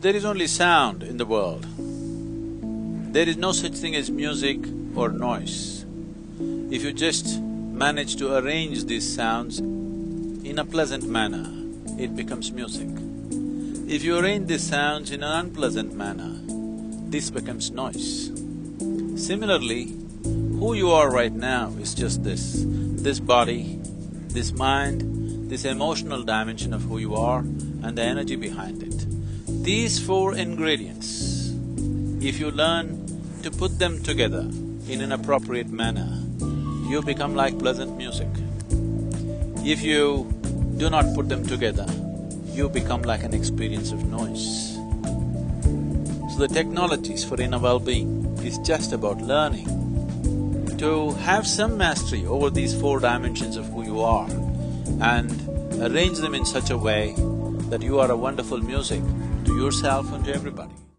There is only sound in the world. There is no such thing as music or noise. If you just manage to arrange these sounds in a pleasant manner, it becomes music. If you arrange these sounds in an unpleasant manner, this becomes noise. Similarly, who you are right now is just this, this body, this mind, this emotional dimension of who you are and the energy behind it. These four ingredients, if you learn to put them together in an appropriate manner, you become like pleasant music. If you do not put them together, you become like an experience of noise. So the technologies for inner well-being is just about learning to have some mastery over these four dimensions of who you are and arrange them in such a way that you are a wonderful music to yourself and to everybody.